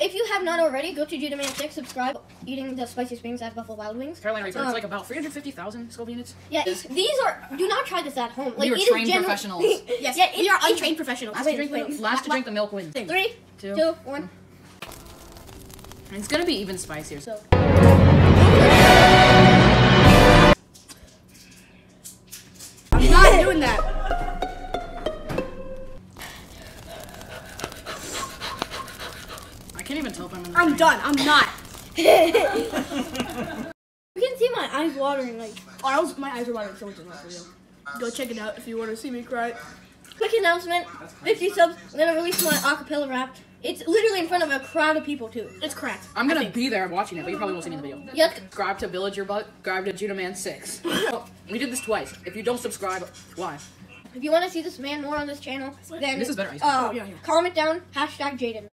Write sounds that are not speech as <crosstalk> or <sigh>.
if you have not already, go to Judah 6, subscribe, eating the spiciest wings at Buffalo Wild Wings. Carolina Reaper. Um, It's like about 350,000 Scoville units. Yeah, these are, do not try this at home. We are trained general- professionals. <laughs> Yes, Yeah, we are untrained professionals. Last Wait, to drink wait. the last to drink the milk wins. Three, Two. two. It's gonna be even spicier. So, I'm not doing that. Can't even tell if I'm in the I'm train. done. I'm not. <laughs> you can see my eyes watering, like, Oh, I was, my eyes are watering so much in that video. Go check it out if you want to see me cry. quick announcement, 50 subs, I'm gonna release my acapella rap. It's literally in front of a crowd of people, too. It's cracked. I'm gonna be there watching it, but you probably won't see me in the video. Yes, Subscribe to Villager Butt, subscribe to Judah Man 6. Oh, <laughs> we did this twice. If you don't subscribe, why? if you want to see this man more on this channel, then This is better ice uh, Oh, yeah, yeah. comment down, hashtag Jaden.